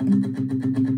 うん